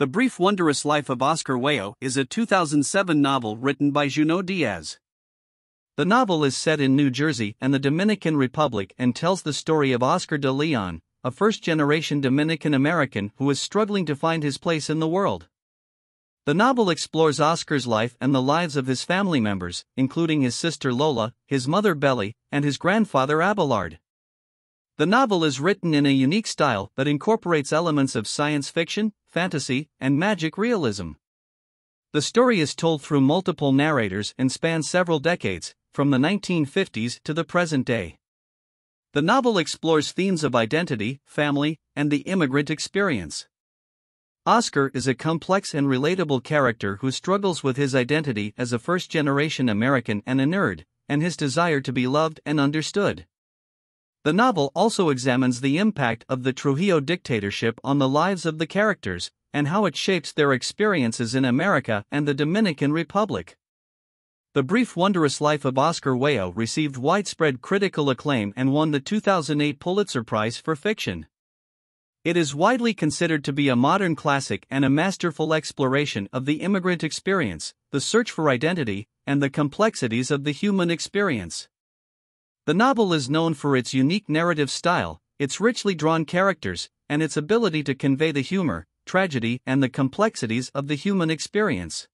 The Brief Wondrous Life of Oscar Wao is a 2007 novel written by Junot Diaz. The novel is set in New Jersey and the Dominican Republic and tells the story of Oscar de Leon, a first generation Dominican American who is struggling to find his place in the world. The novel explores Oscar's life and the lives of his family members, including his sister Lola, his mother Beli, and his grandfather Abelard. The novel is written in a unique style that incorporates elements of science fiction, fantasy, and magic realism. The story is told through multiple narrators and spans several decades, from the 1950s to the present day. The novel explores themes of identity, family, and the immigrant experience. Oscar is a complex and relatable character who struggles with his identity as a first generation American and a nerd, and his desire to be loved and understood. The novel also examines the impact of the Trujillo dictatorship on the lives of the characters, and how it shapes their experiences in America and the Dominican Republic. The Brief Wondrous Life of Oscar Wao received widespread critical acclaim and won the 2008 Pulitzer Prize for Fiction. It is widely considered to be a modern classic and a masterful exploration of the immigrant experience, the search for identity, and the complexities of the human experience. The novel is known for its unique narrative style, its richly drawn characters, and its ability to convey the humor, tragedy, and the complexities of the human experience.